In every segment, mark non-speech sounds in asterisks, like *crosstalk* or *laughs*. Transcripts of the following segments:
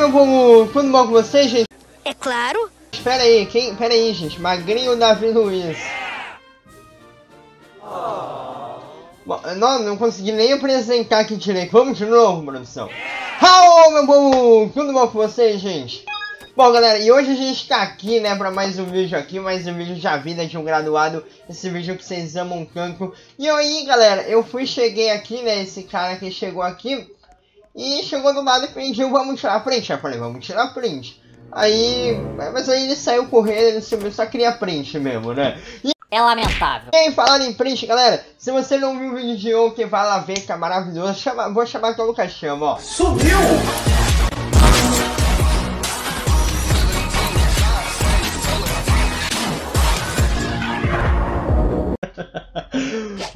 meu povo, tudo bom com vocês, gente? É claro. Espera aí, quem? Espera aí, gente. Magrinho Davi Luiz. Bom, não, não consegui nem apresentar aqui direito. Vamos de novo, produção. Alô, meu povo, tudo bom com vocês, gente? Bom, galera, e hoje a gente tá aqui, né, pra mais um vídeo aqui, mais um vídeo da vida de um graduado, esse vídeo que vocês amam tanto. E aí, galera, eu fui, cheguei aqui, né, esse cara que chegou aqui, e chegou do lado e pediu, vamos tirar print. Eu falei, vamos tirar print. Aí, mas aí ele saiu correndo, ele sumiu, só queria print mesmo, né? E É lamentável. e aí, falando em print, galera, se você não viu o vídeo de ontem, vai lá ver que é maravilhoso. Chama, vou chamar que o Lucas chama, ó. Sumiu!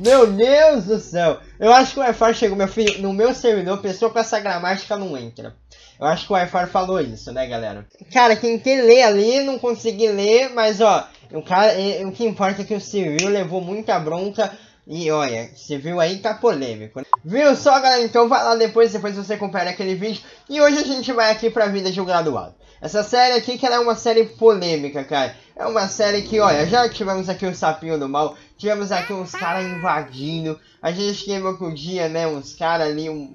Meu Deus do céu! Eu acho que o Wi-Fi chegou, meu filho, no meu servidor, pessoa com essa gramática não entra. Eu acho que o Wi-Fi falou isso, né, galera? Cara, quem quer ler ali, não consegui ler, mas ó, o cara, o que importa é que o civil levou muita bronca. E olha, civil aí tá polêmico. né? Viu só, galera? Então vai lá depois, depois você compara aquele vídeo. E hoje a gente vai aqui pra vida de um graduado. Essa série aqui que ela é uma série polêmica, cara. É uma série que, olha, já tivemos aqui o Sapinho do Mal, tivemos aqui uns caras invadindo. A gente teve outro dia, né, uns caras ali, um,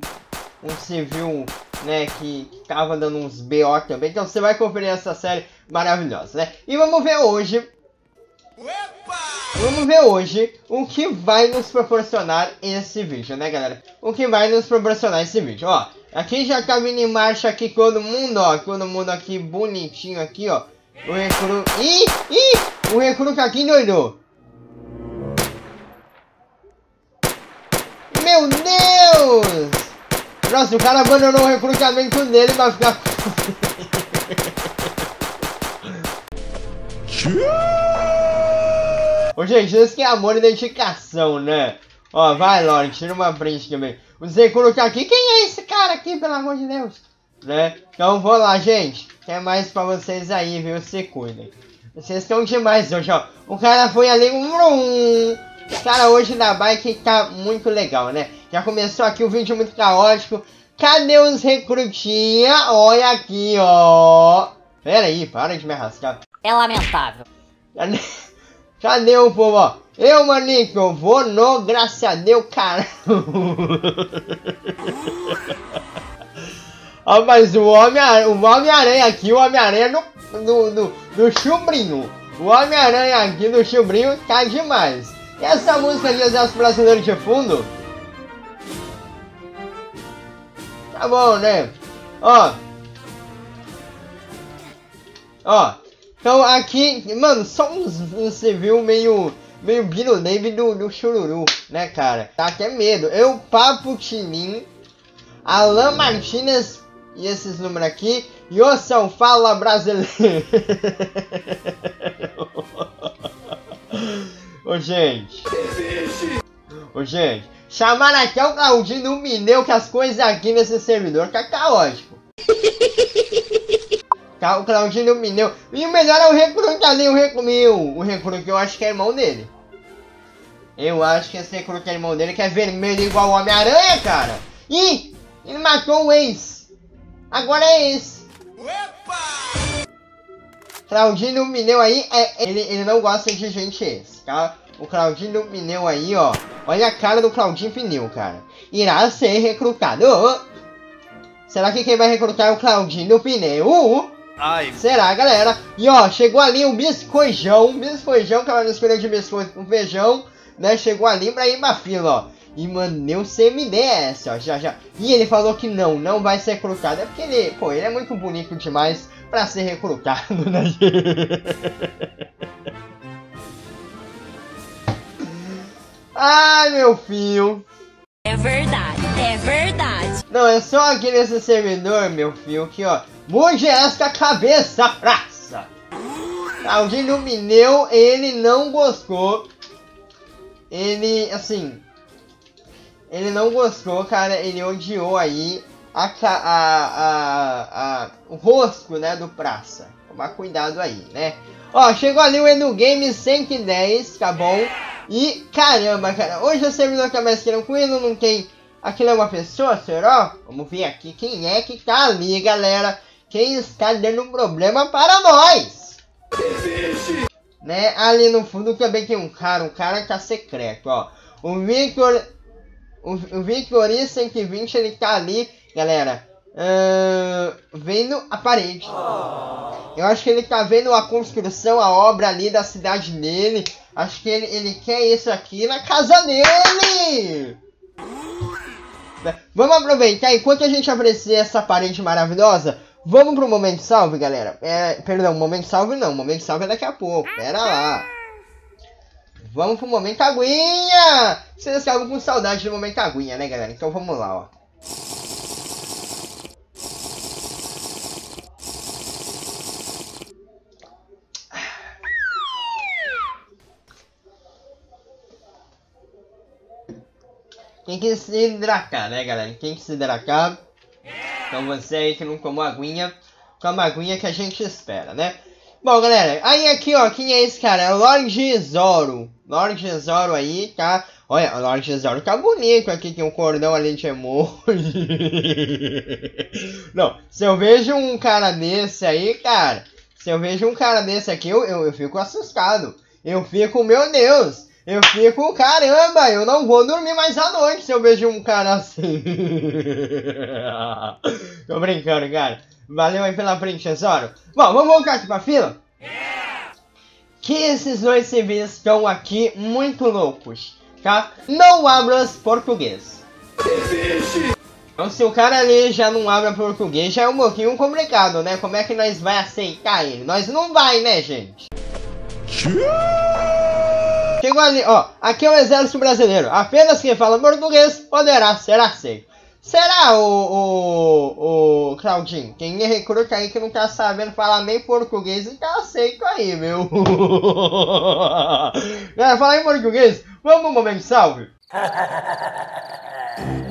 um civil, né, que, que tava dando uns BO também. Então você vai conferir essa série maravilhosa, né? E vamos ver hoje Vamos ver hoje o que vai nos proporcionar esse vídeo, né, galera? O que vai nos proporcionar esse vídeo, ó. Aqui já tá vindo em marcha aqui todo mundo, ó. Todo mundo aqui bonitinho aqui, ó. O recruto... Ih, ih! O recruto aqui doidou. Meu Deus! Nossa, o cara abandonou o recrutamento dele pra ficar... *laughs* Ô, gente, isso que é amor e dedicação, né? Ó, vai, Lore, tira uma print também. Você colocar aqui, quem é esse cara aqui, pelo amor de Deus? Né? Então, vou lá, gente. Tem mais pra vocês aí, viu? Se cuidem. Vocês estão demais hoje, ó. O cara foi ali, um... Cara, hoje na bike tá muito legal, né? Já começou aqui o vídeo muito caótico. Cadê os recrutinha? Olha aqui, ó. Pera aí, para de me arrascar. É lamentável. Cadê, *laughs* cadê o povo, ó? Eu, Manique, eu vou no graças a Deus, cara. Ó, *laughs* mas o Homem-Aranha o Homem aqui, o Homem-Aranha do, do, do, do Chubrinho. O Homem-Aranha aqui do Chubrinho tá demais. E essa música de Exército Brasileiro de fundo? Tá bom, né? Ó. Ó. Então aqui, mano, só uns, um civil meio, meio David do, do Chururu, né, cara? Tá até medo. Eu, Papo Tilim, Alan Martinez e esses números aqui, e o São Fala Brasileiro. *laughs* Ô, gente. Ô, gente. Chamaram até o Claudinho do Mineu que as coisas aqui nesse servidor tá caótico. *laughs* Tá, o Claudinho Mineu. E o melhor é o recruta ali, o recruta. Meu, o recruta eu acho que é irmão dele. Eu acho que esse recruta é irmão dele, que é vermelho igual o Homem-Aranha, cara. Ih, ele matou o ex. Agora é esse. Claudinho Mineu aí, é, ele, ele não gosta de gente esse, tá? O Claudinho Mineu aí, ó. Olha a cara do Claudinho Pneu, cara. Irá ser recrutado. Será que quem vai recrutar é o Claudinho Pneu? Ai, Será, galera? E ó, chegou ali o biscoijão, biscoijão, que ela não esperou de biscoito com feijão, né? Chegou ali pra ir pra fila, ó. E mandou CMDS, ó, já, já. E ele falou que não, não vai ser recrutado. É porque ele, pô, ele é muito bonito demais pra ser recrutado, né? *laughs* Ai, meu filho. É verdade. É verdade. Não, é só aqui nesse servidor, meu filho, que ó. Mude esta cabeça, praça! Claudinho Mineu, ele não gostou. Ele, assim. Ele não gostou, cara. Ele odiou aí a, a, a, a, o rosto, né, do praça. Tomar cuidado aí, né? Ó, chegou ali o Edu Games 110, tá bom? E caramba, cara, hoje o servidor tá mais tranquilo, não tem. Aquilo é uma pessoa, será? Vamos ver aqui quem é que tá ali, galera. Quem está dando problema para nós. Né? Ali no fundo também tem um cara, um cara que tá secreto, ó. O Victor. O, Victor 120 ele tá ali, galera. Uh, vendo a parede. Eu acho que ele tá vendo a construção, a obra ali da cidade dele. Acho que ele, ele quer isso aqui na casa dele! Vamos aproveitar, enquanto a gente aprecia essa parede maravilhosa, vamos pro momento salve, galera. É, perdão, momento salve não, momento salve é daqui a pouco, pera lá. Vamos pro momento aguinha! Vocês estavam com saudade do momento aguinha, né, galera? Então vamos lá, ó. Tem que se hidratar, né, galera? Tem que se hidratar. Então você aí que não tomou aguinha, toma aguinha que a gente espera, né? Bom, galera, aí aqui, ó, quem é esse cara? É o Lorde Zoro. Lorde Zoro aí, tá? Olha, o Lorde Zoro tá bonito aqui, tem um cordão ali de emoji. *laughs* não, se eu vejo um cara desse aí, cara, se eu vejo um cara desse aqui, eu, eu, eu fico assustado. Eu fico, meu Deus, eu fico, caramba, eu não vou dormir mais à noite se eu vejo um cara assim. *laughs* Tô brincando, cara. Valeu aí pela frente, Zoro. Bom, vamos voltar aqui pra fila? Que esses dois civis estão aqui muito loucos, tá? Não abras português. Então se o cara ali já não abre português, já é um pouquinho complicado, né? Como é que nós vai aceitar ele? Nós não vai, né, gente? Chegou ali, ó. Aqui é o exército brasileiro. Apenas quem fala português poderá ser aceito. Será o, o, o Claudinho? Quem é recruta aí que não tá sabendo falar nem português e tá aceito aí, meu. Galera, *laughs* falar em português, vamos pro momento salve? *laughs*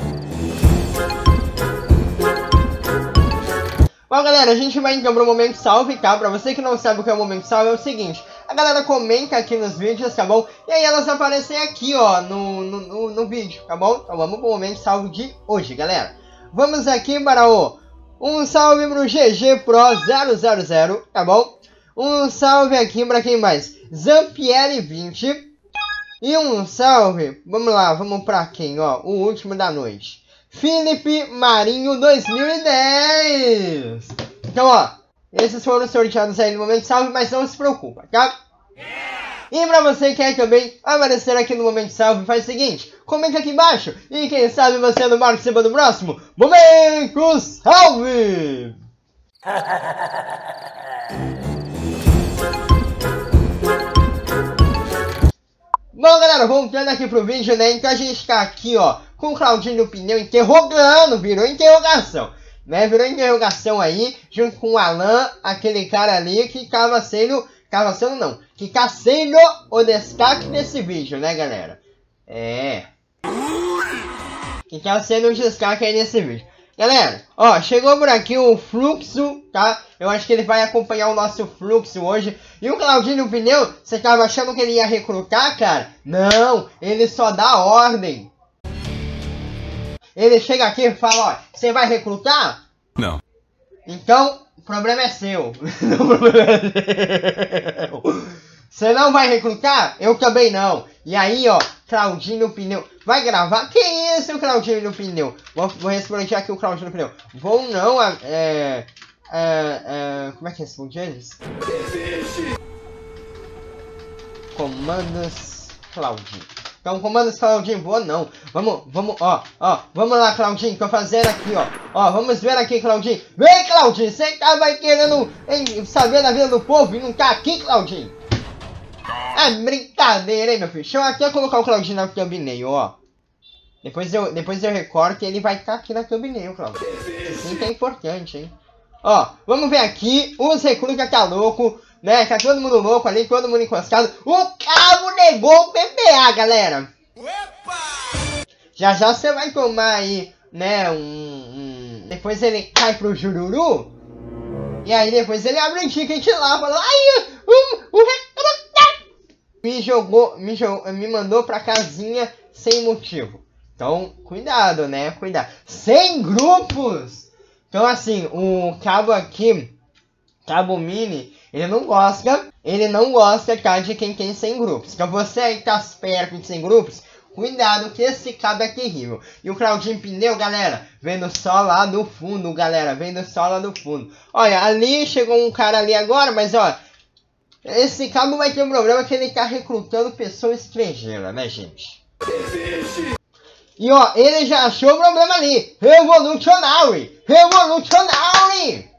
Bom, galera, a gente vai então pro momento salve, tá? Pra você que não sabe o que é o momento salve, é o seguinte. A galera comenta aqui nos vídeos, tá bom? E aí elas aparecem aqui, ó, no, no, no, no vídeo, tá bom? Então vamos pro momento salve de hoje, galera. Vamos aqui para o... Um salve pro GG Pro 000, tá bom? Um salve aqui para quem mais? Zampieri20. E um salve, vamos lá, vamos pra quem, ó? O último da noite. Felipe Marinho 2010. Então, ó, esses foram sorteados aí no momento salve, mas não se preocupa, tá? E pra você que quer também aparecer aqui no Momento Salve, faz o seguinte, comenta aqui embaixo e quem sabe você não participa do próximo Momento Salve! *laughs* Bom, galera, voltando aqui pro vídeo, né? Então a gente tá aqui, ó, com o Claudinho pneu interrogando, virou interrogação, né? Virou interrogação aí, junto com o Alan, aquele cara ali que tava sendo, tava sendo não, que tá sendo o destaque desse vídeo, né, galera? É. Que tá sendo o destaque aí nesse vídeo. Galera, ó, chegou por aqui o fluxo, tá? Eu acho que ele vai acompanhar o nosso fluxo hoje. E o Claudinho Pneu, você tava achando que ele ia recrutar, cara? Não, ele só dá ordem. Ele chega aqui e fala, ó, você vai recrutar? Não. Então, o problema é seu. *laughs* o problema é seu. Você não vai recrutar? Eu também não. E aí, ó, Claudinho Pneu. Vai gravar? Que isso, Claudinho Pneu? Vou, vou responder aqui o Claudinho Pneu. Vou não, é, é, é... Como é que responde eles? Comandos Claudinho. Então, comandos Claudinho, vou não. Vamos, vamos, ó, ó. Vamos lá, Claudinho, tô fazendo aqui, ó. Ó, vamos ver aqui, Claudinho. Vem, Claudinho, você tava querendo hein, saber da vida do povo e não tá aqui, Claudinho. É brincadeira, hein, meu filho. Deixa eu até colocar o Claudinho na thumbnail, ó. Depois eu, depois eu recorto e ele vai estar tá aqui na thumbnail, Claudinho. Isso que é importante, hein. Ó, vamos ver aqui. Os recrutas tá louco, né? Tá todo mundo louco ali, todo mundo encostado. O cabo negou o PPA, galera. Opa! Já já você vai tomar aí, né, um, um... Depois ele cai pro Jururu. E aí depois ele abre um ticket lá, fala, ai, um, um me jogou, me, jogou, me mandou pra casinha sem motivo. Então, cuidado, né? Cuidado. 100 grupos! Então assim, o cabo aqui, cabo mini, ele não gosta, ele não gosta, cara, de quem tem 100 grupos. Então você aí tá perto de 100 grupos, cuidado que esse cabo é terrível. E o Claudinho Pneu, galera, vendo só lá do fundo, galera, vendo só lá do fundo. Olha, ali chegou um cara ali agora, mas ó, esse cabo vai ter um problema que ele tá recrutando pessoas estrangeiras, né, gente? E ó, ele já achou o problema ali. Revolutionary! Revolutionary!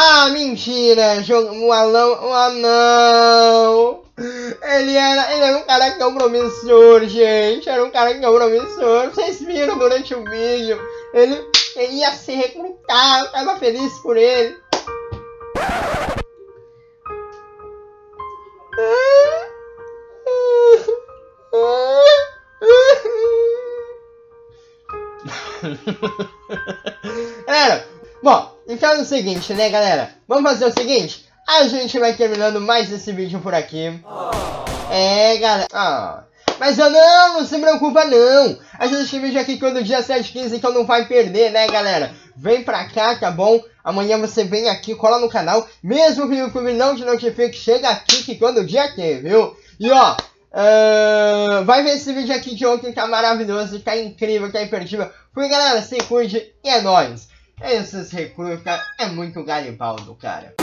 Ah, mentira! Um alão, um anão! Ele era, ele era um cara tão promissor, gente. Era um cara tão promissor. Vocês viram durante o vídeo. Ele, ele ia se recrutar. Eu tava feliz por ele. *laughs* galera, bom, então é o seguinte, né, galera? Vamos fazer o seguinte? A gente vai terminando mais esse vídeo por aqui. É, galera. Mas eu não, não se preocupa não. A gente tem vídeo aqui todo dia 7h15, então não vai perder, né, galera? Vem pra cá, tá bom? Amanhã você vem aqui, cola no canal. Mesmo que o YouTube não te notifique, chega aqui que todo dia tem, viu? E ó, uh, vai ver esse vídeo aqui de ontem, tá maravilhoso, tá incrível, tá imperdível. Fui, galera, se cuide e é nóis. Esses recrutas é muito Garibaldo, cara.